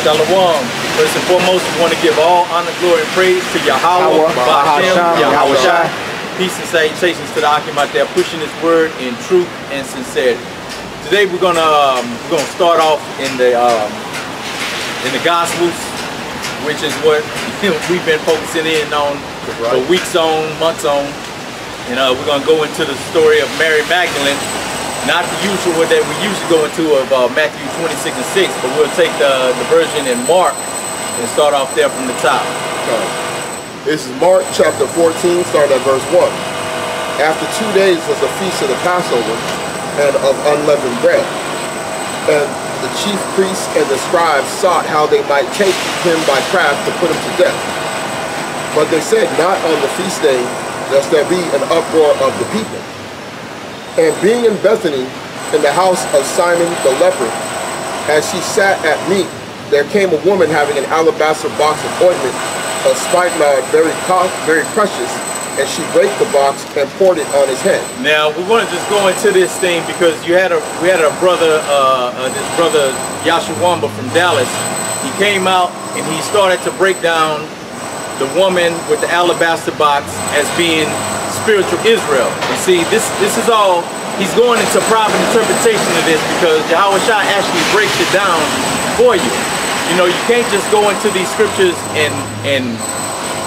Shalom. First and foremost, we want to give all honor, glory, and praise to Yahweh, Bahashem, Yahawashi. Peace and salutations to the Akim out there pushing His word in truth and sincerity. Today we're gonna um, we're gonna start off in the um, in the Gospels, which is what we've been focusing in on Right. for weeks on, months on, and uh, we're gonna go into the story of Mary Magdalene. Not the usual one that we usually go into of uh, Matthew 26 and 6, but we'll take the, the version in Mark and start off there from the top. Okay. This is Mark chapter 14, starting at verse 1. After two days was the feast of the Passover and of unleavened bread. And the chief priests and the scribes sought how they might take him by craft to put him to death. But they said, Not on the feast day, lest there be an uproar of the people. And being in Bethany, in the house of Simon the leper, as she sat at meat, there came a woman having an alabaster box of ointment, of spikenard very very precious, and she brake the box and poured it on his head. Now we want to just go into this thing because you had a we had a brother, uh, uh, this brother Yashawamba from Dallas. He came out and he started to break down the woman with the alabaster box as being spiritual Israel. You see, this this is all he's going into private interpretation of this because Yahawashi actually breaks it down for you. You know, you can't just go into these scriptures and and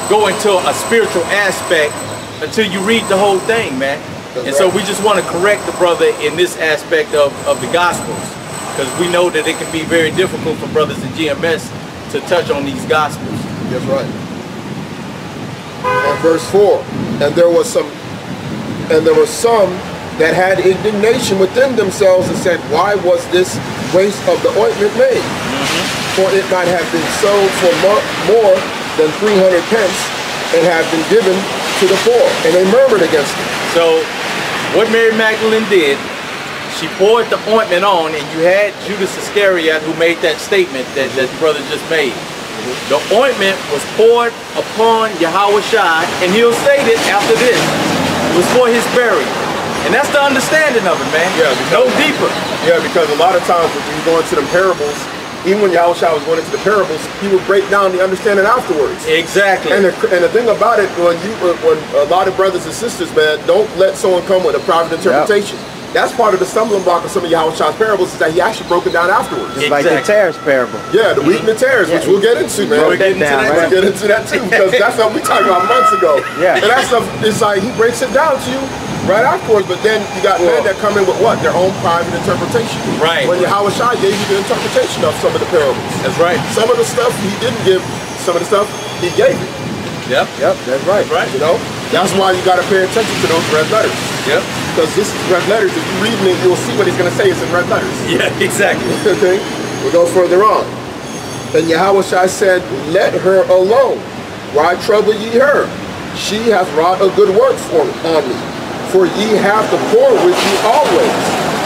go into a spiritual aspect until you read the whole thing, man. That's and so we just want to correct the brother in this aspect of, of the Gospels because we know that it can be very difficult for brothers in GMS to touch on these Gospels. That's right. And verse 4, and there was some and there were some that had indignation within themselves and said, Why was this waste of the ointment made? Mm-hmm. For it might have been sold for more than 300 pence and have been given to the poor. And they murmured against it. So what Mary Magdalene did, she poured the ointment on and you had Judas Iscariot who made that statement that, that brother just made. The ointment was poured upon Yahawashi and he'll state it after this. Was for his burial. And that's the understanding of it, man. Yeah, no deeper. Yeah, because a lot of times when you go into them parables, even when Yahushua was going into the parables, he would break down the understanding afterwards. Exactly. And the, and the thing about it, when you when a lot of brothers and sisters, man, don't let someone come with a private interpretation. That's part of the stumbling block of some of Yahushua's parables is that he actually broke it down afterwards. It's like the Exactly. tares parable. Yeah, the wheat and the tares, which we'll get into, man. We'll get into down, that. We'll right? get into that too because that's what we talked about months ago. Yeah. And that stuff is like he breaks it down to you right afterwards, but then you got men that come in with what? Their own private interpretation. Right. When Yahawashi gave you the interpretation of some of the parables. That's right. Some of the stuff he didn't give, some of the stuff he gave it. Yep. Yep, that's right. Right. You know? That's why you gotta pay attention to those red letters. Yep. Because this is red letters. If you read it, you'll see what he's gonna say is in red letters. Yeah, exactly. okay? We'll go further on. And Yahweh said, Let her alone. Why trouble ye her? She hath wrought a good work for on me. For ye have the poor with you always.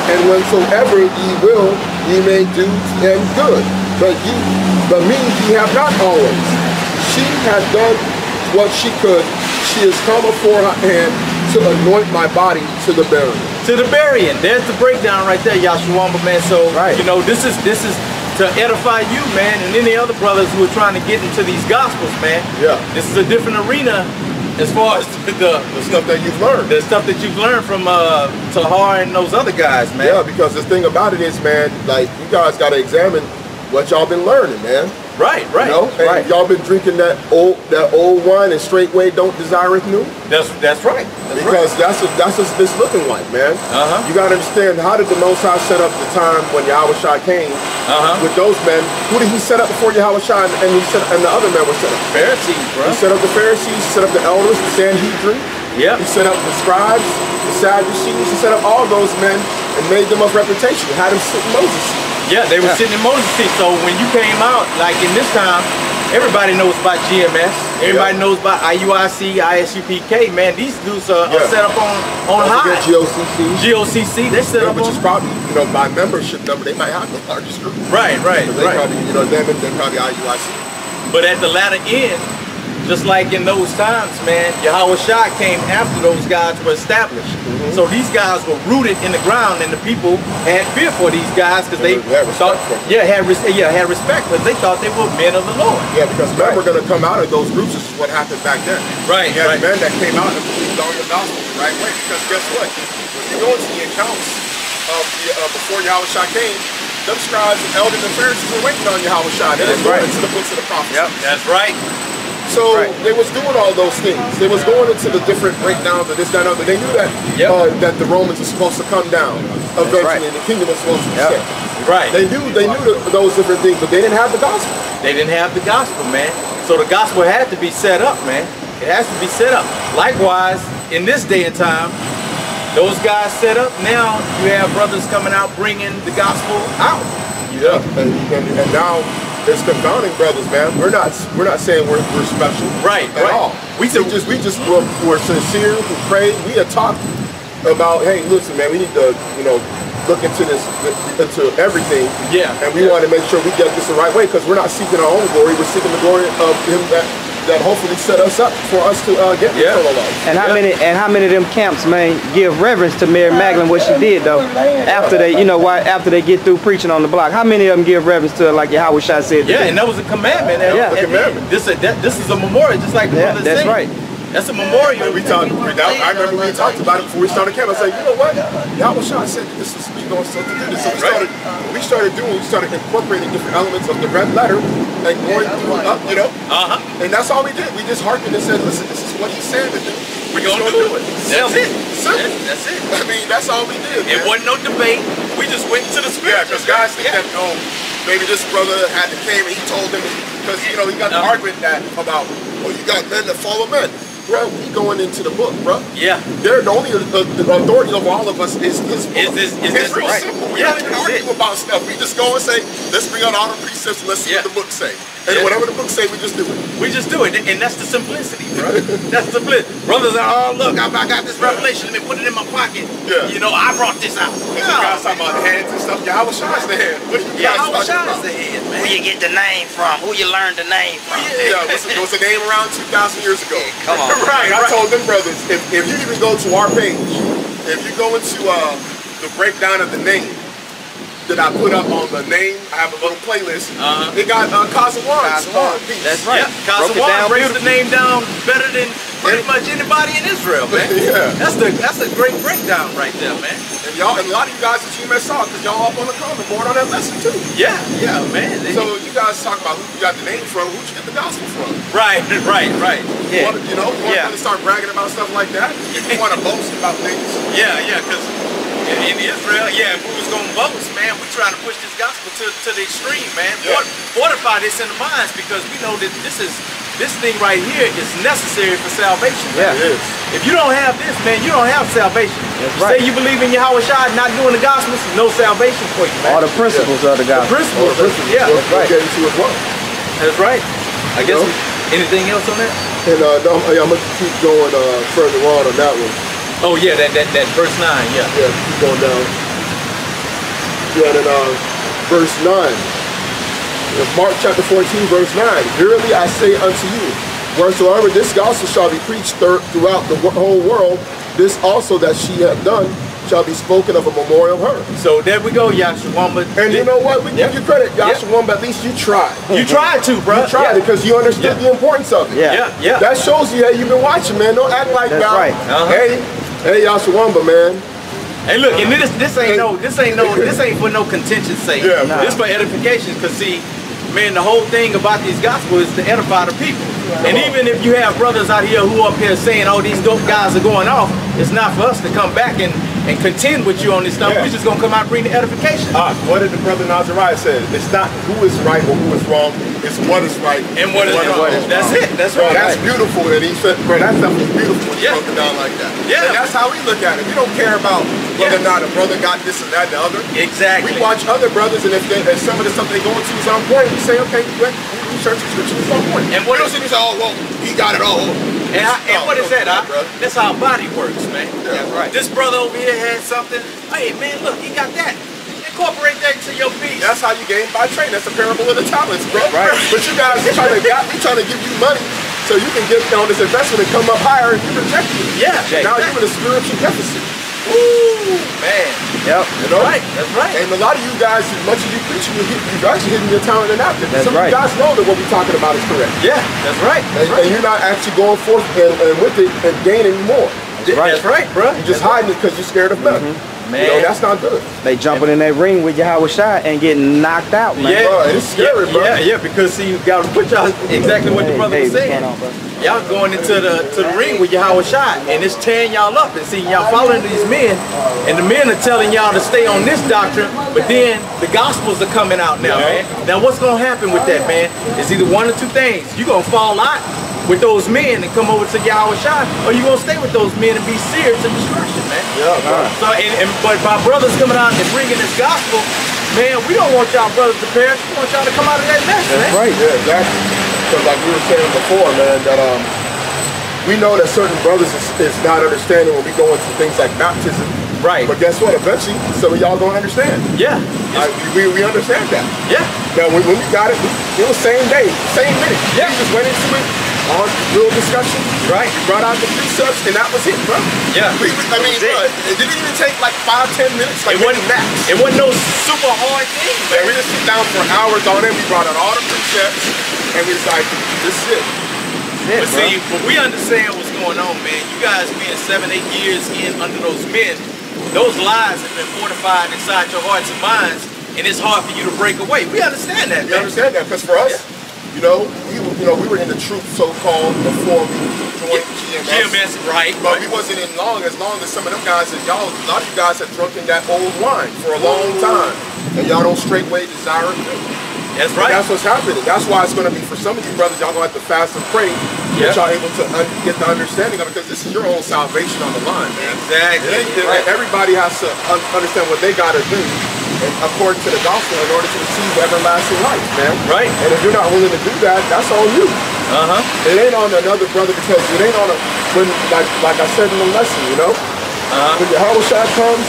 And whensoever ye will, ye may do them good. But ye, but me ye have not always. She hath done what she could. She is come before her hand to anoint my body to the burial. to the burying. There's the breakdown right there, Yashuamba, man. So Right. you know, this is this is to edify you, man, and any other brothers who are trying to get into these gospels, man. Yeah. This is a different arena as far as the The stuff that you've learned. the stuff that you've learned from uh Tahar and those other guys, man. Yeah, because the thing about it is, man, like you guys got to examine what y'all been learning, man. Right, right. You know, and right. y'all been drinking that old that old wine and straightway don't desire it new. That's that's right. That's Because that's what that's what it's looking like, man. Uh-huh. You got to understand how did the Most High set up the time when Yahawashi came Uh-huh. with those men? Who did he set up before Yahawashi and, and he set and the other men were set up? Pharisees, bro. He set up the Pharisees, set up the elders, the Sanhedrin. Yep. He set up the scribes, the Sadducees. He set up all those men and made them of reputation. Had them sit in Moses' seat. Yeah, they were sitting in Moses' seat. So when you came out, like in this time, everybody knows about GMS. Everybody Yeah. knows about IUIC, ISUPK. Man, these dudes are, are set up on on Don't high. GOCC. GOCC, they set Yeah, up which on. is probably, you know, by membership number, they might have the largest group. Right, right, They right. probably, you know, them and they're probably IUIC. But at the latter end, just like in those times, man, Yahweh Shah came after those guys were established. Mm-hmm. So these guys were rooted in the ground, and the people had fear for these guys because they had respect thought, for them. yeah, had res- yeah, had respect, because they thought they were men of the Lord. Yeah, because men were going to come out of those groups. This is what happened back then. Right, You had right. men that came out and believed all your gospel the right way. Because guess what? When you go into the accounts of the, uh, before Yahweh Shah came, them scribes and elders and Pharisees were waiting on Yahweh Shah. They That's didn't go right. into the books of the prophets. Yep, That's right. So Right. they was doing all those things. They was going into the different breakdowns of this, that, and other. They knew that Yep. uh, that the Romans are supposed to come down eventually, right. and the kingdom was supposed to be Yep. set. Right. They knew they knew th- those different things, but they didn't have the gospel. They didn't have the gospel, man. So the gospel had to be set up, man. It has to be set up. Likewise, in this day and time, those guys set up. Now you have brothers coming out bringing the gospel out. Yeah, and, and, and now it's confounding, brothers, man. We're not we're not saying we're, we're special, Right, At right. all. We We, just we just were, were sincere. We prayed. We had talked about, hey, listen, man, we need to you know look into this into everything. Yeah, and we yeah. want to make sure we get this the right way because we're not seeking our own glory. We're seeking the glory of Him that that hopefully set us up for us to uh, get Yeah. eternal life. And how Yeah. many and how many of them camps, man, give reverence to Mary Magdalene what she did though? After they, you know, why after they get through preaching on the block, how many of them give reverence to her like Yahweh Shah said? Yeah, and that was a commandment. Yeah. and- A commandment. This, a, that, this is a memorial, just like the Yeah, that's said. right. That's a memorial. And we talked. we- that- I remember we talked about it before we started camp. I said, you know what? Yahweh Shah said this is we going to start to do this. So we started. We started doing. We started incorporating different elements of the red letter and going through up. You know. Uh huh. And that's all we did. We just hearkened and said, listen, this is what he said to do. We just gonna do it. That's it. Simple. That's, that's it. I mean, that's all we did. It man. wasn't no debate. We just went to the Yeah, scripture. because guys think that, oh, maybe this brother had to came and he told them, because, you know, he got the No. argument that about, oh, you got men that follow men. Bro, we going into the book, bro. Yeah. They're the only uh, the authority of all of us is his book. Is this- is it's this real right? simple. We Yeah, don't even it. about stuff. We just go and say, let's bring out all the precepts and let's see Yeah. what the book say. And Yeah. whatever the book say, we just do it. We just do it, and that's the simplicity, bro. that's the simplicity. Brothers are, oh look, I, I got this revelation. Let me put it in my pocket. Yeah. You know, I brought this out. And the guys talking about hands and stuff. Yahweh Shah's the hand. What are you Yeah, guys I was talking shot about? the head, man. Who you get the name from? Who you learned the name from? Yeah, what's, what's the name around 2,000 years ago? Come on. right, I told them brothers, if, if you even go to our page, if you go into uh, the breakdown of the name that I put up on the name, I have a little playlist. Uh-huh. It got uh, Kazawan. Kazawan. That's right. Yeah, Broke it down Kazawan breaks the name down better than pretty much anybody in Israel, man. Yeah. That's the that's a great breakdown right there, man. And y'all, and a lot of you guys at GMSR, because y'all up on the comment board on that lesson too. Yeah, yeah, man. So you guys talk about who you got the name from, who'd you get the gospel from? right, right, right. You Yeah. wanna- You know, you want Yeah. to start bragging about stuff like that? If you want to boast about things, Yeah, yeah, because in, in Israel, yeah, if we was gonna boast, man, we trying to push this gospel to, to the extreme, man. Yeah. Fortify this in the minds because we know that this is this thing right here is necessary for salvation. man. Yeah. it is. If you don't have this, man, you don't have salvation. That's right. Say you believe in Yahawashi, not doing the gospel, no salvation for you, man. All the principles of the The gospel. principles, Well, principles yeah, that's right. get into as well. that's right. I guess. know? anything else on that? And uh, no, I'm, I'm gonna keep going uh, further on on that one. Oh yeah, that that, that verse nine, yeah. Yeah, keep going down. Yeah, and then uh, verse 9. Uh, Mark chapter 14, verse 9. Verily I say unto you, wheresoever this gospel shall be preached throughout the whole world, this also that she hath done shall be spoken of a memorial of her. So there we go, Yahshua. But And you know what? We Yeah. give you credit, Yeah. Joshua, but at least you tried. You tried to, bro. You tried yeah. because you understood Yeah. the importance of it. Yeah. Yeah, yeah. That shows you that you've been watching, man. Don't act like That's now. right. Uh-huh. Hey, hey, Yashawamba, man. Hey, look, and this this ain't no this ain't no this ain't for no contention sake. Yeah, Nah. This for edification. Cause see, man, the whole thing about these gospels is to edify the people. And even if you have brothers out here who up here saying, "Oh, these dope guys are going off," it's not for us to come back and and contend with you on this stuff. Yeah. We're just gonna come out and bring the edification. Ah, what did the brother Nazariah say? It's not who is right or who is wrong. It's what is right and what is wrong? That's it. That's right. that's beautiful. And he said, bro, that stuff is beautiful when Yeah. broke it down like that. Yeah. And that's how we look at it. We don't care about whether Yeah. or not a brother got this and that and the other. Exactly. We watch other brothers, and if, they, if some of the stuff they're going to is on point, we say, okay, we research is. And what we is- don't sit there and say, oh, well, he got it all. And, I, and what is that? Bro. That's how a body works, man. Yeah, That's right. This brother over here had something. Hey, man, look, he got that. Incorporate that into your piece. That's how you gain by training. That's the parable of the talents, bro. Right. But you guys we trying to we trying to give you money So you can get on this investment and come up higher and you reject it. Yeah. Now you're in a spiritual deficit. Ooh, man. Yep. You know? Right, that's right. And a lot of you guys, as much as you preach, you, you're actually hitting your talent and napkin. That's Some right. of you guys know that what we're talking about is correct. Yeah, that's right. And, and you're not actually going forth and, and with it and gaining more. right. That's right, bro. You're just hiding it because you're scared of men. Man. Mm-hmm. You know, that's not good. They jumping in that ring with Yahawashi and getting knocked out, man. Yeah, bro, it's scary, yeah, bro. Yeah, yeah, because see, you got to put y'all exactly what the Hey, brother hey, was saying. Going on, bro? Y'all going into the to the ring with Yahawashi, and it's tearing y'all up. And see, y'all following these men, and the men are telling y'all to stay on this doctrine, but then the gospels are coming out now, man. Now, what's gonna happen with that, man? Is either one or two things. You're gonna fall out with those men and come over to Yahawashi, or you gonna stay with those men and be seared to destruction, man. Yeah, bro. So, and, and but my brothers coming out and bringing this gospel, man, we don't want y'all brothers to perish. We want y'all to come out of that mess, man. Right. Yeah, exactly. Because like we were saying before, man, that um, we know that certain brothers is, is not understanding when we go into things like baptism. Right. But guess what? Eventually, some of y'all gonna understand. Yeah. I, we, we understand that. Yeah. Now, when, when we got it, we, it was same day, same minute. Yeah. We just went into it on real discussion. Right. We brought out the precepts, and that was it, bro. Yeah. We, we- I mean, That's it. bro, it didn't even take like five, ten minutes. Like It wasn't maybe max. It wasn't no super hard thing, Man, man. we just sit down for hours on it. We brought out all the precepts, and like, this is it. That's But bro. see, but we understand what's going on, man. You guys being seven, eight years in under those men, those lies have been fortified inside your hearts and minds, and it's hard for you to break away. We understand that, we man. understand that? Because for us, you know, we were, you know, we were in the truth so-called before we joined GMS. GMS, right? But we wasn't in long as long as some of them guys that y'all, a lot of you guys have drunken that old wine for a long time, and y'all don't straightway desire it. That's right. That's what's happening. That's why it's going to be for some of you brothers. Y'all gonna have to fast and pray. Get y'all able to get the understanding of it because this is your own salvation on the line, man. Exactly. Ain't- Everybody has to un- understand what they got to do, and according to the gospel, in order to receive everlasting life, man. Right. And if you're not willing to do that, that's on you. Uh huh. It ain't on another brother because it ain't on a when like like I said in the lesson, you know. Uh-huh. When Yahawashi comes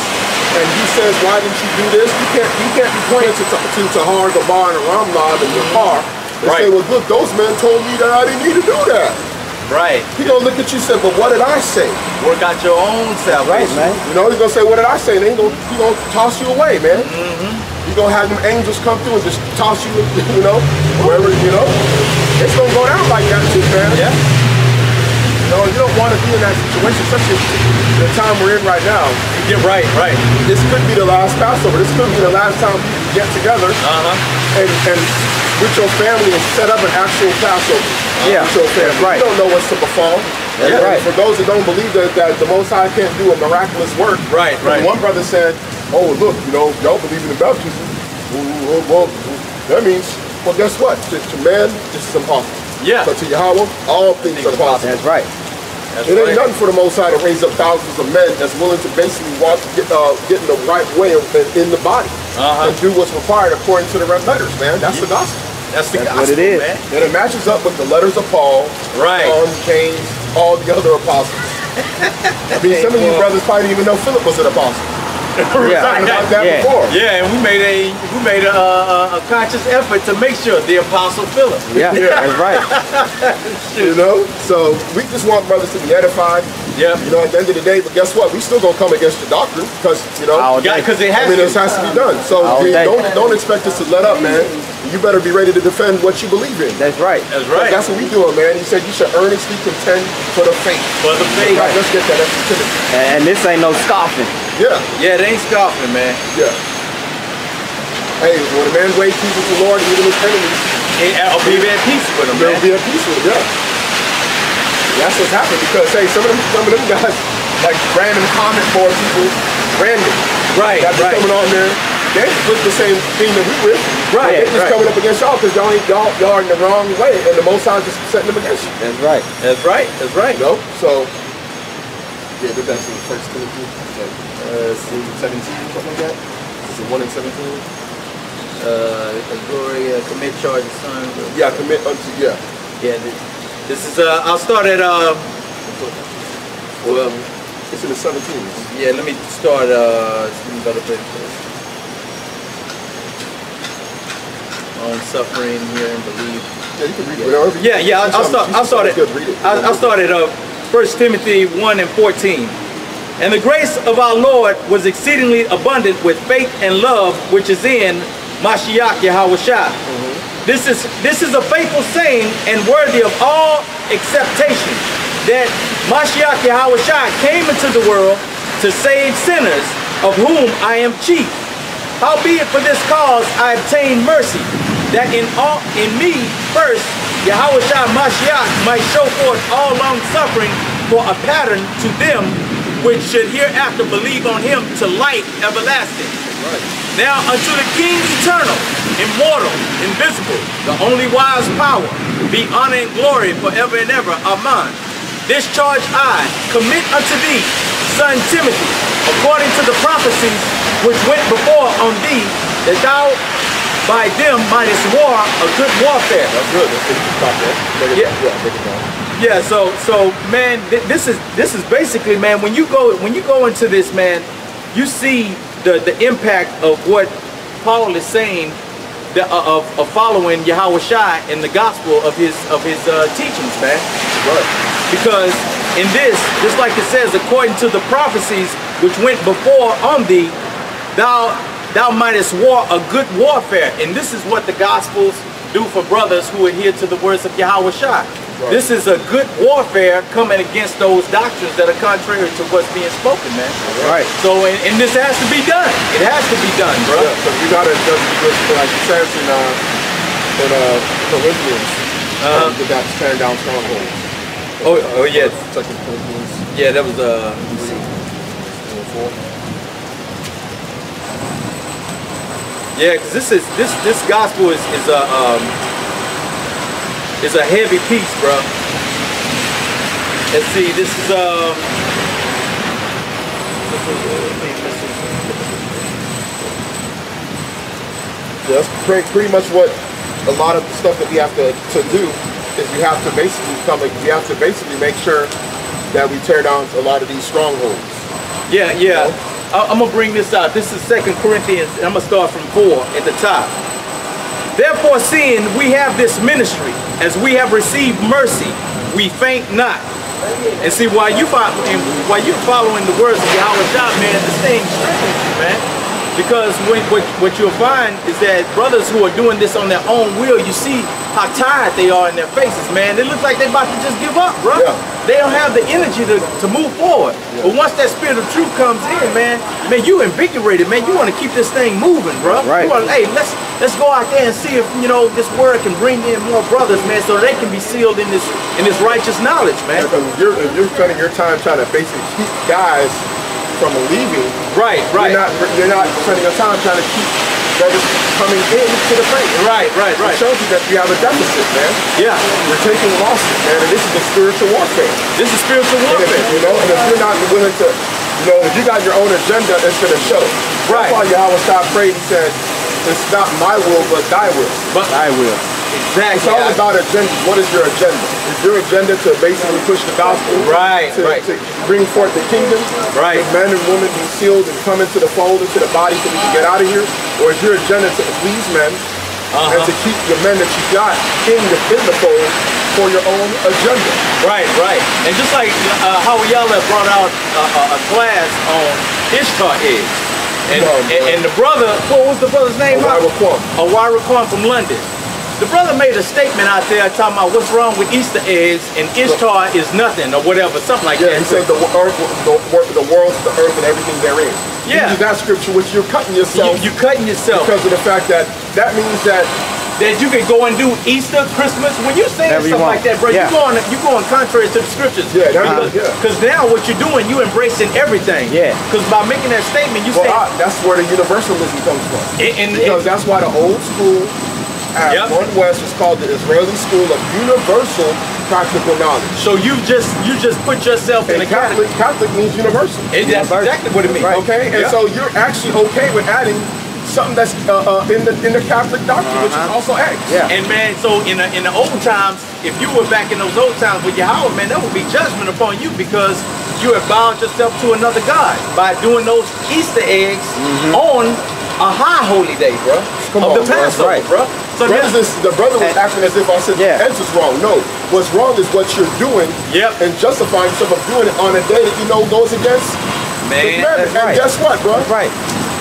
and he says, "Why didn't you do this?" You can't you can't be pointing to to Tahar, Gabar, and Ramlad in your car and say, "Well, look, those men told me that I didn't need to do that." Right. He gonna look at you and say, "But what did I say?" Work out your own self, Right, man. You know, he's gonna say, "What did I say?" And then he gonna he gonna toss you away, man. Mm-hmm. You gonna have them angels come through and just toss you, you know, wherever you know. It's gonna go down like that too, man. Yeah. You know, you don't want to be in that situation, especially the time we're in right now. Yeah. Right. Right. This could be the last Passover. This could be the last time we get together Uh huh. and, and with your family and set up an actual Passover. Yeah, With your family. right. You don't know what's to befall. And right. For those that don't believe that, that the Most High can't do a miraculous work. Right, right. One brother said, oh, look, you know, y'all believe in the baptism. Well, that means, well, guess what? To, to man, this is impossible. Yeah. But to Yahweh, all things are possible. That's right. That's It ain't right. nothing for the Most High to raise up thousands of men that's willing to basically walk, get, uh, get in the right way of, in the body Uh-huh. and do what's required according to the red letters, man. That's the gospel. That's the That's gospel, what it is. man. And it matches up with the letters of Paul, Right. John, James, all the other apostles. I mean, some of you brothers probably didn't even know Philip was an apostle. We were Yeah. talking about that Yeah. before. Yeah, and we made a we made a, a, a conscious effort to make sure the apostle Philip. Yeah, that's right. You know? So we just want brothers to be edified. Yeah. You know, at the end of the day, but guess what? We still gonna come against the doctrine because, you know, All Yeah, day. because it has I mean, to. this has to be done. So All we don't don't expect us to let up, man. You better be ready to defend what you believe in. That's right. That's right. That's what we doing, man. He said you should earnestly contend for the faith. For the faith. Right, let's get that extra And, and this ain't no scoffing. Yeah, Yeah, they ain't scoffing, man. yeah. Hey, when a man's way pleases the Lord, even his enemies, I'll be at peace with them, they'll man. be at peace with him. Yeah. That's what's happened because hey, some of them, some of them guys, like random comment board people, random, Right, that be right. coming on there. They with the same thing that we with. Right, They just right. coming up against y'all because y'all ain't y'all y'all are in the wrong way, and the Most High just setting them against you. That's right. That's right. That's right. You know, so yeah, but that's in the First Timothy, uh, see, seventeen, something like that. Is it one and seventeen? Uh, glory, uh, commit charges, son. Yeah, commit unto yeah. Yeah. This, is. Uh, I'll start at. Uh, well, It's in the seventeen. yeah. Let me start. Uh, to first. long suffering here and believe. Yeah, you can read whatever. Yeah, yeah. I'll, I'll start. I'll start. I'll, I'll start at uh, 1 Timothy 1 and 14. And the grace of our Lord was exceedingly abundant with faith and love, which is in Mashiach Yahushua. Mm-hmm. This is this is a faithful saying and worthy of all acceptation that Mashiach Yahushua came into the world to save sinners, of whom I am chief. Howbeit for this cause I obtained mercy, that in all in me first Yahushua Mashiach might show forth all long suffering for a pattern to them which should hereafter believe on him to life everlasting. Now unto the King eternal, immortal, invisible, the only wise power, be honor and glory forever and ever. Amen. This charge I commit unto thee, son Timothy, according to the prophecies which went before on thee, that thou by them mightest war a good warfare. That's good. That's good. Stop that. Break it Yeah. Yeah, break it down. Yeah, so so man, th- this is this is basically man. When you go when you go into this man, you see the the impact of what Paul is saying, the, uh, of, of following Yahawashi and the gospel of his of his uh, teachings, man. Right. Because in this, just like it says, according to the prophecies which went before on thee, thou thou mightest war a good warfare. And this is what the gospels do for brothers who adhere to the words of Yahawashi. Right. This is a good warfare coming against those doctrines that are contrary to what's being spoken, man. Right. So, and, and this has to be done. It has to be done, bro. Yeah, so you gotta just just like it says in uh in uh Corinthians, Uh-huh. uh, that that's tearing down strongholds. Oh, oh yeah, Second Corinthians yeah. That was uh. three and four. Yeah, because this is this this gospel is is a um is a heavy piece, bro. Let's see, this is um. Yeah, that's pretty, pretty much what a lot of the stuff that we have to, to do is we have to basically come we have to basically make sure that we tear down a lot of these strongholds. Yeah, yeah. I, I'm gonna bring this out. This is Second Corinthians, and I'm gonna start from four at the top. Therefore, seeing we have this ministry, as we have received mercy, we faint not. And see, while you follow, and while you're following the words of Yahweh Shah, man, this thing strengthens you, man. Because when, what, what you'll find is that brothers who are doing this on their own will, you see how tired they are in their faces, man. They look like they're about to just give up, bro. Yeah. They don't have the energy to, to move forward. But once that spirit of truth comes in, man, man, you invigorated, man. You want to keep this thing moving, bro. Right. You wanna, hey, let's let's go out there and see if you know this word can bring in more brothers, man, so they can be sealed in this in this righteous knowledge, man. If you're, if you're spending your time trying to basically keep guys from leaving, Right, right, you're not you're not spending your time trying to keep brothers coming into the faith. right, right, right. It right. shows you that you have a deficit, man. Yeah, You're taking losses, man, and this is the spiritual warfare. this is spiritual And if, warfare. you know, and if you're not willing to, you know, if you got your own agenda, it's gonna show. Right. That's why Yahweh stopped praying. He said, "It's not my will, but Thy will." But I will. exactly. It's all about agenda. What is your agenda? Is your agenda to basically push the gospel? Right, To, right. to bring forth the kingdom? Right. That men and women be sealed and come into the fold, into the body, so we can get out of here? Or is your agenda to please men Uh-huh. and to keep the men that you got in the in the fold for your own agenda? Right, right. And just like uh, how have brought out a, a, a class on Ishtar eggs. And, and, and the brother, what was the brother's name? Owira Kwon. Awira Kwon from London. The brother made a statement out there talking about what's wrong with Easter eggs and Ishtar is nothing or whatever, something like Yeah, that. he said the earth, the, the world, the earth, and everything therein. Yeah. You use that scripture, which you're cutting you, yourself you cutting yourself. because of the fact that that means that that you can go and do Easter, Christmas. When you're saying Whatever you stuff like that, bro, Yeah. you're going you going contrary to the scriptures. Yeah, that- because, yeah. Because now what you're doing, you embracing everything. Yeah. Because by making that statement, you well, say, I, that's where the universalism comes from. and, and, Because that's why the old school at Yep. Northwest was called the Israeli School of Universal Practical Knowledge. so you just you just put yourself in And a Catholic, category. Catholic means universal. And that's Universal. exactly what it means. Right. Okay, and Yeah. so you're actually okay with adding something that's uh, uh, in the in the Catholic doctrine, which is also eggs. Yeah. And man, so in the, in the old times, if you were back in those old times with Yahweh, man, that would be judgment upon you because you have bound yourself to another God by doing those Easter eggs on a high holy day, bro. Come of on, the bro. Passover, Right. bro. So brothers now- is, the brother was And- acting as if I said Yeah. the is wrong. No, what's wrong is what you're doing Yep. and justifying yourself of doing it on a day that you know goes against the Man, commandment. that's right. And guess what, bro? That's right.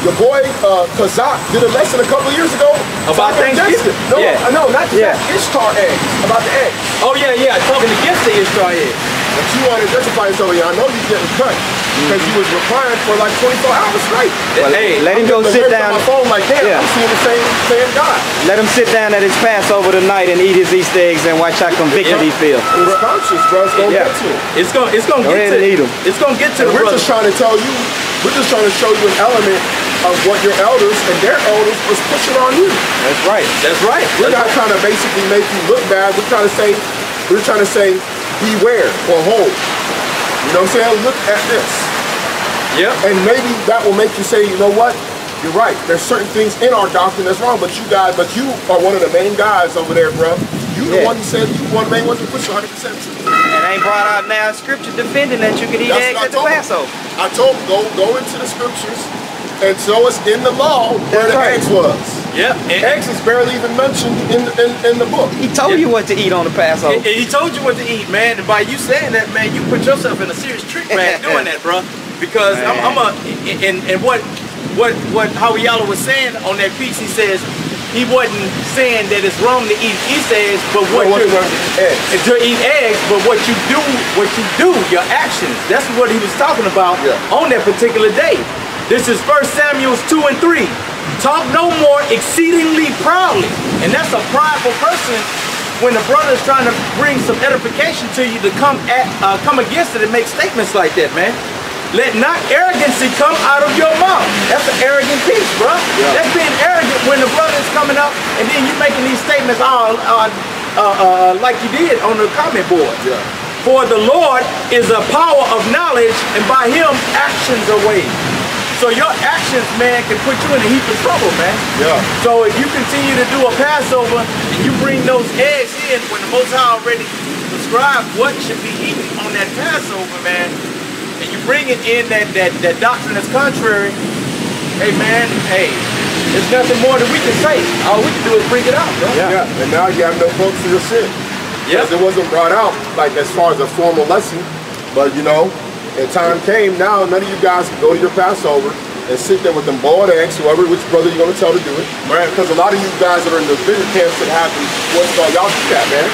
Your boy uh, Kazak did a lesson a couple years ago About talking against Thanksgiving. it. No, Yeah. uh, no, not just Yeah. that. Ishtar eggs. About the eggs. Oh yeah, yeah. Talking against the Ishtar egg. But you want to justify yourself. Yeah, I know you're getting cut because you was replying for like 24 hours straight. Well, hey, let him go sit down. On my phone, like, damn, Yeah. I'm seeing the same same guy. Let him sit down at his Passover tonight and eat his Easter eggs and watch how convicted Yeah. he feels. It's conscious, bro. It's gonna Yeah. get to him. It's gonna it's gonna Go get ahead to and eat 'em. It's gonna get to And we're brother. just trying to tell you, we're just trying to show you an element of what your elders and their elders was pushing on you. That's right. That's right. We're That's not trying to basically make you look bad. We're trying to say, we're trying to say, beware or hold. You know what I'm saying? Look at this. Yep. And maybe that will make you say, you know what? You're right. There's certain things in our doctrine that's wrong, but you guys, but you are one of the main guys over there, bro. You the one who said you one of the main ones who push 100 percent And ain't brought out now scripture defending that you can eat That's eggs at the. Passover. I told him, go go into the scriptures and show us in the law where That's the right. eggs was. Yep. And, Eggs is barely even mentioned in in, in the book. He told you what to eat on the Passover. and he told you what to eat, man. And by you saying that, man, you put yourself in a serious trick bag doing that, bro. Because I'm, I'm a and and what what what Howie Yalla was saying on that piece, he says he wasn't saying that it's wrong to eat Easter eggs, but what What you was eggs? to eat eggs, but what you do, what you do, your actions. That's what he was talking about Yeah. on that particular day. This is First Samuel's 2 and 3. Talk no more exceedingly proudly. And that's a prideful person when the brother is trying to bring some edification to you to come at uh, come against it and make statements like that, man. Let not arrogancy come out of your mouth. That's an arrogant piece, bro. That's being arrogant when the brother is coming up and then you making these statements all uh, uh, uh, like you did on the comment board. Yeah. For the Lord is a power of knowledge, and by him actions are weighed. So your actions, man, can put you in a heap of trouble, man. Yeah. So if you continue to do a Passover and you bring those eggs in when the Most High already prescribed what should be eaten on that Passover, man, and you bring it in that that, that doctrine that's contrary, hey man, hey, there's nothing more that we can say. All we can do is bring it out, bro. Yeah. Yeah. And now you have no vote for your sin. Because it wasn't brought out like as far as a formal lesson. But you know, the time came now none of you guys can go to your Passover and sit there with them boiled eggs, whoever which brother you're gonna tell to do it. Right. Because a lot of you guys that are in the bigger camps that have the what's called y'all do that, man.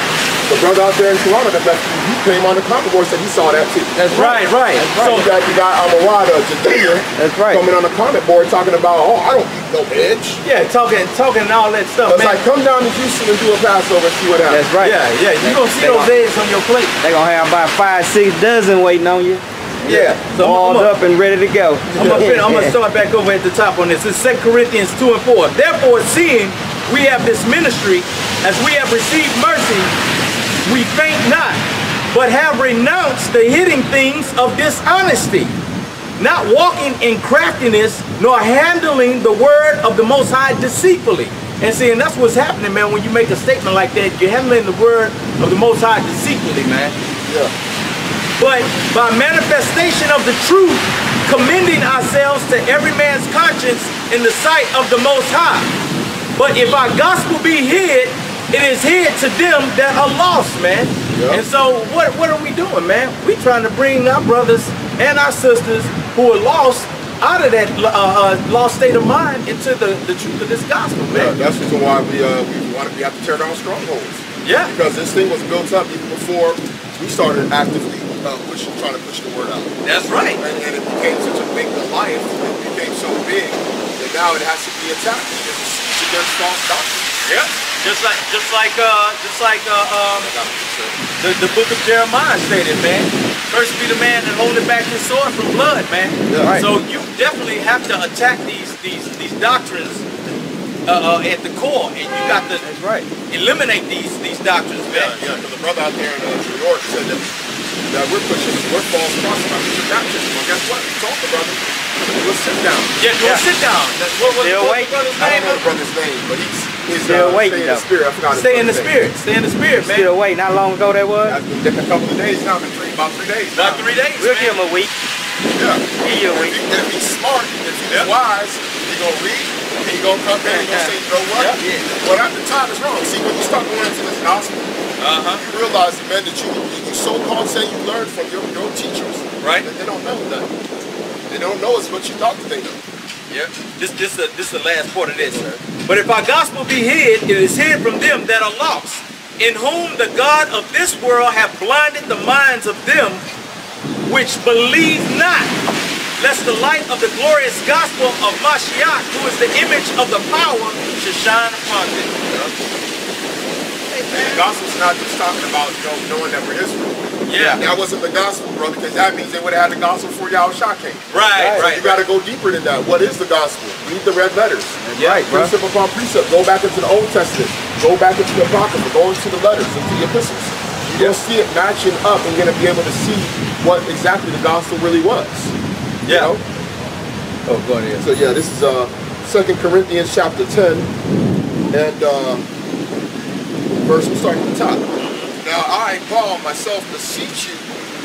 The brother out there in Toronto that left you, he came on the comment board and said he saw that too. That's right, right. So you got you got Amarada, Jadea That's right. coming on the comment board talking about, oh, I don't eat no veg. Yeah, talking, talking all that stuff, It's man. like come down to Houston and do a Passover and see what happens. That's right. Yeah, yeah, You're gonna see those gonna- eggs on your plate. They're gonna have about five, six dozen waiting on you, Yeah. So all I'm, I'm, up and ready to go. I'm gonna, I'm gonna start back over at the top on this. It's 2 Corinthians 2 and 4. Therefore, seeing we have this ministry, as we have received mercy, we faint not, but have renounced the hidden things of dishonesty, not walking in craftiness, nor handling the word of the Most High deceitfully. And see, and that's what's happening, man, when you make a statement like that, you're handling the word of the Most High deceitfully, man Yeah. But by manifestation of the truth, commending ourselves to every man's conscience in the sight of the Most High. But if our gospel be hid, it is hid to them that are lost, man. Yeah. And so what, what are we doing, man? We trying to bring our brothers and our sisters who are lost out of that uh, uh, lost state of mind into the, the truth of this gospel, Yeah, man. that's the reason why we uh, we wanted we have to tear down strongholds. Yeah. Because this thing was built up even before we started actively uh, pushing, trying to push the word out. That's right. And, and it became such a big Goliath, it became so big that now it has to be attacked. It's a siege against false doctrine. Yeah. Just like, just like, uh, just like, uh, um, I got what you said. the, the book of Jeremiah stated, man. First be the man that holdeth back his sword from blood, man. Yeah. Right. So you definitely have to attack these these these doctrines uh, uh, at the core, and you got to That's right. eliminate these these doctrines, Yeah, man. yeah, because the brother out there in uh, New York said that, that we're pushing, we're false proselyters for baptism. Well, guess what? We told the brother, we'll sit down. Yeah, do a sit down. That's what was Still what waiting. the brother's I name? don't know the brother's name, but he's, he's Still uh, waiting, stay in the spirit. I forgot Stay in the brother's name. spirit. Stay in the spirit, man. Still waiting. How long ago that was? That's been a couple of days now, been three, about three days. About now. three days, We'll man. give him a week. Yeah. Give you a If, week. he, if he's smart, if he's Yeah. wise, he's gonna read And he gonna come back and gonna say, you know what? Yeah. Well, at the time is wrong. See, when you start going into this gospel, Uh-huh. you realize, man, that you, you so-called say you learned from your, your teachers. Right. That they don't know nothing. They don't know as much you thought that they know. Yeah. This this the this the last part of this. Sir. But if our gospel be hid, it is hid from them that are lost, in whom the God of this world hath blinded the minds of them which believe not, lest the light of the glorious gospel of Mashiach, who is the image of the power, should shine upon them. The gospel's not just talking about you know, knowing that we're Israel. Yeah. That wasn't the gospel, brother, because that means they would have had the gospel before Yahushua came. Right, So right. you got to go deeper than that. What is the gospel? Read the red letters. Yeah, right, bro. Precept upon precept. Go back into the Old Testament. Go back into the Apocrypha. Go into the letters, into the epistles. You're going to see it matching up and going to be able to see what exactly the gospel really was. You Yeah. know? Oh, go ahead. So yeah, this is uh Second Corinthians chapter 10 and uh verse we'll start at the top. Now I, Paul, myself beseech you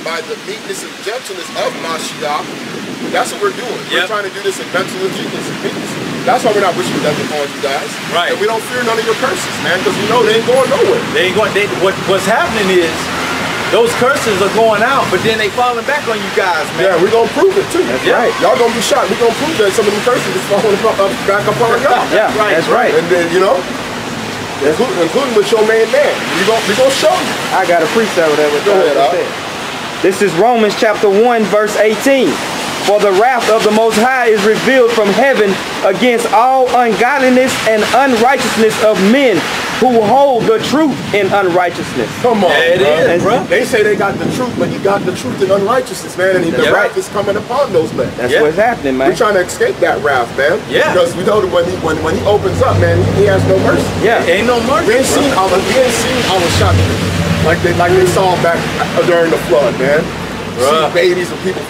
by the meekness and gentleness of Mashiach. That's what we're doing. We're trying to do this in gentleness, meekness, and meekness. That's why we're not wishing death upon you guys. Right. And we don't fear none of your curses, man, because we know they ain't going nowhere. They ain't going. They, what what's happening is those curses are going out, but then they falling back on you guys, man. Yeah, we're gonna prove it too. That's Yeah. right. Y'all gonna be shocked. We're gonna prove that some of them curses is falling back up on y'all. Yeah, Right, that's right. And then, you know, including, including with your main man. We gonna, we gonna show you. I got a precept with that. With Go ahead, with Al. that. This is Romans chapter 1, verse 18. For the wrath of the Most High is revealed from heaven against all ungodliness and unrighteousness of men who hold the truth in unrighteousness. Come on, Yeah, it bruh. is, bruh. They say they got the truth, but you got the truth in unrighteousness, man. And the Yeah. wrath is coming upon those men. That's Yeah. what's happening, man. We're trying to escape that wrath, man. Yeah. Because we know that when he when, when he opens up, man, he, he has no mercy. Yeah. Ain't no mercy. We ain't seen all the we ain't seen all the shock like they like they saw back during the flood, man. Bruh. See babies and people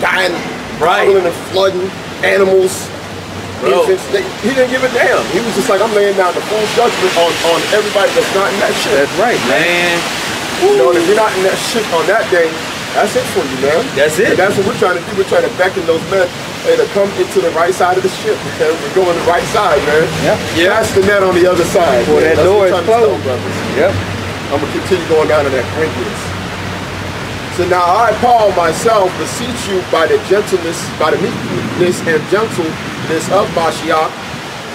dying, Right. drowning and flooding, animals, Bro. infants. They, he didn't give a damn. He was just like, I'm laying down the full judgment on, on everybody that's not in that shit. That's right, man. Man, You know, and if you're not in that shit on that day, that's it for you, man. That's it. And that's what we're trying to do. We're trying to beckon those men hey, to come into the right side of the ship. Okay? We're going the right side, man. Yep. Yeah. That's the net on the other side. Well, man. that That's door what is we're trying to tell closed. Yep. I'm gonna continue going down to that Corinthians. So now I, Paul, myself, beseech you by the gentleness, by the meekness and gentleness of Mashiach,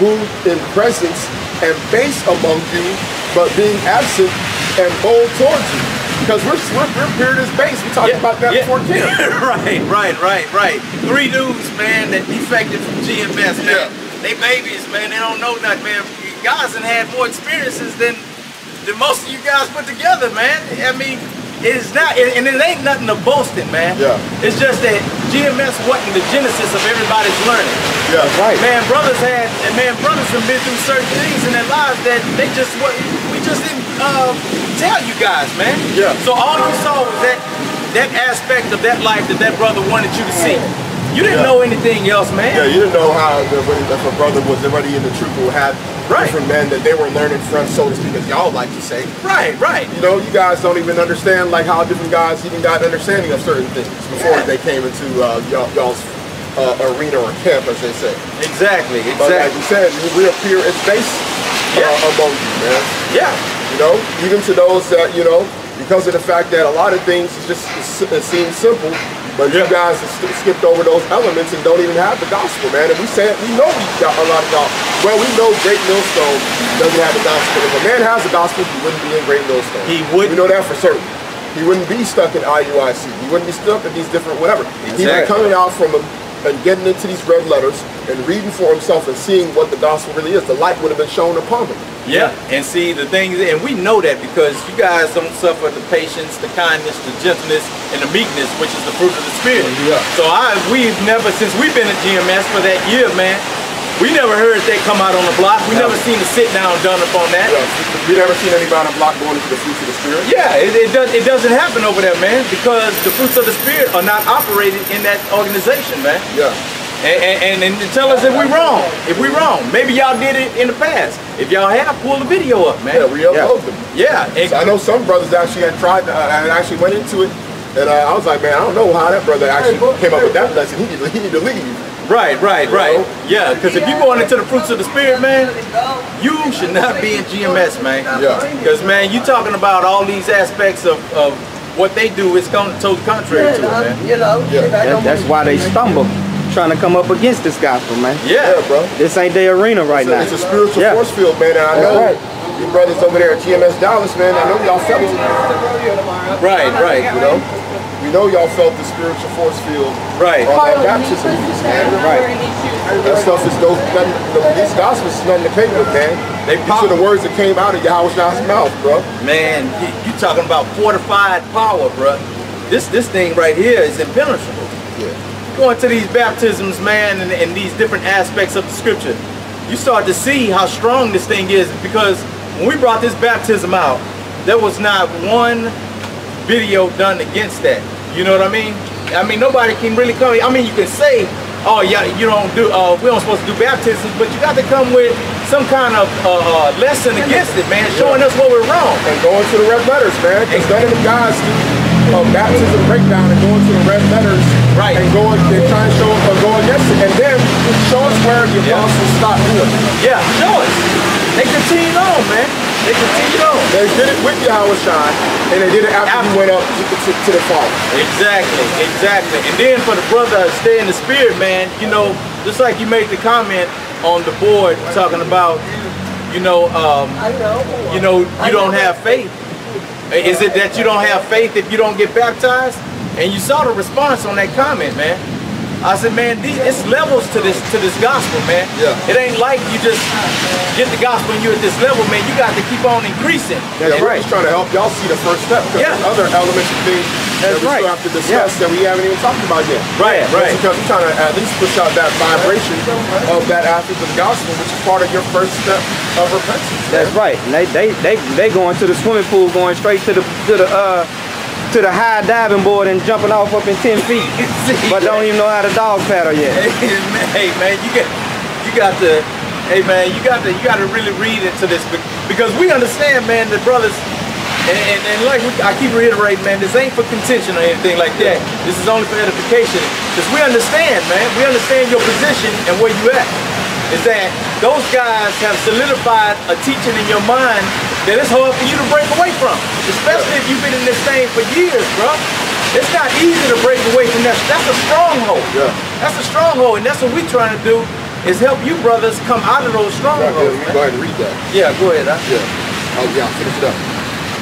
who in presence and face among you, but being absent and bold towards you. Because we're, we're, we're pure as base. We talked about that before camp. right, right, right, right. Three dudes, man, that defected from GMS, man. Yeah. They babies, man. They don't know nothing, man. You guys have had more experiences than, than most of you guys put together, man. I mean, it's not, and it ain't nothing to boast in, man. Yeah. It's just that GMS wasn't the genesis of everybody's learning. Yeah. Right. Man, brothers had, and man, brothers have been through certain things in their lives that they just, what we just didn't uh, tell you guys, man. Yeah. So all you saw was that that aspect of that life that that brother wanted you to see. You didn't Yeah. know anything else, man. Yeah, you didn't know how the, if a brother was already in the troop or had Right. different men that they were learning from, so to speak, as y'all like to say. Right, right. You know, you guys don't even understand like how different guys even got understanding of certain things before Yeah. they came into uh, y'all, y'all's uh, arena or camp, as they say. Exactly, But like exactly. you said, we appear as base uh, Yeah. among you, man. Yeah. You know, even to those that you know, because of the fact that a lot of things just it seems simple, but you guys have skipped over those elements and don't even have the gospel, man. And we say it, we know we got a lot of gospel. Well, we know Great Millstone doesn't have the gospel. If a man has the gospel, he wouldn't be in Great Millstone. He wouldn't. We know that for certain. He wouldn't be stuck in IUIC. He wouldn't be stuck in these different whatever. He'd be coming out from them and getting into these red letters and reading for himself and seeing what the gospel really is. The light would have been shown upon him. Yeah, and see the things, and we know that because you guys don't suffer the patience, the kindness, the gentleness, and the meekness, which is the fruit of the spirit. Yeah. So I, we've never, since we've been at GMS for that year, man, we never heard that come out on the block. We No. never seen a sit down done up on that. Yeah, we never seen anybody on the block going into the fruits of the spirit. Yeah, it, it does. It doesn't happen over there, man, because the fruits of the spirit are not operated in that organization, man. Yeah. And, and, and, and tell us if we wrong. If we wrong, maybe y'all did it in the past. If y'all have, pull the video up, man. Yeah, we upload them. Yeah, and- So I know some brothers actually had tried, uh, and actually went into it, and uh, I was like, man, I don't know how that brother actually came up with that lesson. He need to, he need to leave. right, right, you right. know? Yeah, because if you're going into the fruits of the spirit, man, you should not be in GMS, man. Yeah. Because man, you're talking about all these aspects of, of what they do is going totally contrary to it, man. You know, Yeah. That- that's why they stumble trying to come up against this gospel, man. Yeah. Yeah, bro. This ain't their arena right It's a, now. it's a spiritual Yeah. force field, man. And I That's know right. you brothers over there at GMS Dallas, man. I know y'all felt it. Right, right, You know, we know y'all felt the spiritual force field right. on that baptism piece, man. Right. That stuff is those. Nothing, the, these gospels is nothing to play with, man. They These are the words that came out of Yahweh's mouth, bro. Man, you, you talking about fortified power, bruh. This this thing right here is impenetrable. Yeah. Going to these baptisms, man, and, and these different aspects of the scripture, you start to see how strong this thing is because when we brought this baptism out, there was not one video done against that. You know what I mean? I mean, nobody can really come. I mean, you can say, oh yeah, you don't do, uh, we don't supposed to do baptisms, but you got to come with some kind of uh, uh, lesson against it, man, showing us what we're wrong. And going to the red letters, man. Because none of them guys do uh, baptism breakdown and going to the red letters Right. and going, they try and show or go against it. And then show us where the Yeah. apostles stopped doing it. Yeah, show us. They continued on, man. They continued on. They did it with Yahawashi, and they did it after, After. he went up to, to, to the Father. Exactly, exactly. And then for the brother stay in the spirit, man, you know, just like you made the comment on the board talking about, you know, um, you know, you don't have faith. Is it that you don't have faith if you don't get baptized? And you saw the response on that comment, man. I said, man, these, it's levels to this to this gospel, man. Yeah. It ain't like you just get the gospel and you're at this level, man. You got to keep on increasing. Yeah, we're just trying to help y'all see the first step. Because Yeah. there's other elements of things That's that we right. still have to discuss that we haven't even talked about yet. Right, right. Because we're trying to at least push out that vibration of that aspect of the gospel, which is part of your first step of repentance. That's right. And they they they they going to the swimming pool, going straight to the to the uh to the high diving board and jumping off up in ten feet, but don't even know how to dog paddle yet. Hey man, you got you got to hey man, you got to you got to really read into this because we understand, man, the brothers and, and, and like we, I keep reiterating, man, this ain't for contention or anything like that. This is only for edification. Because we understand, man, we understand your position and where you at. Is that those guys have solidified a teaching in your mind that it's hard for you to break away from. Especially if you've been in this thing for years, bro. It's not easy to break away from that. That's a stronghold. Yeah. That's a stronghold, and that's what we're trying to do is help you brothers come out of those Right, strongholds. yeah, go ahead and read that. Yeah, go ahead. Huh? Yeah. Oh, yeah, I'll finish it up.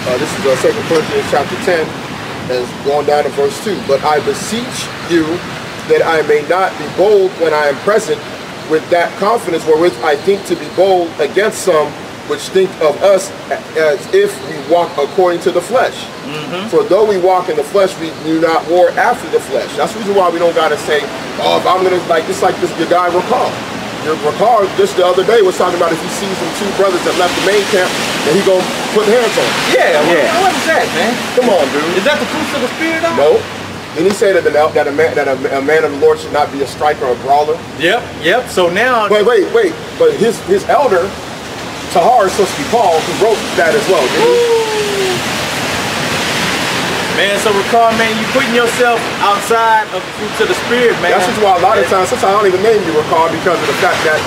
Uh, this is uh, 2 Corinthians chapter 10, and it's going down to verse 2. But I beseech you that I may not be bold when I am present with that confidence wherewith I think to be bold against some which think of us as if we walk according to the flesh. Mm-hmm. For though we walk in the flesh, we do not war after the flesh. That's the reason why we don't gotta say, oh, if I'm gonna like this, like this, your guy recall. Your recall just the other day was talking about if he sees them two brothers that left the main camp, that he gonna put hands on. them. Yeah, what- what is that, man? Come on, dude. Is that the fruits of the spirit? Though? No. Then he said that, the, that, a man, that a, a man of the Lord should not be a striker or a brawler. Yep, yep. So now, Wait, wait, wait. But his his elder, Tahar, is supposed to be Paul, who wrote that as well. Didn't man, so recall, man, you putting yourself outside of the fruits of the spirit, man. That's just why a lot of times, sometimes I don't even name you recall because of the fact that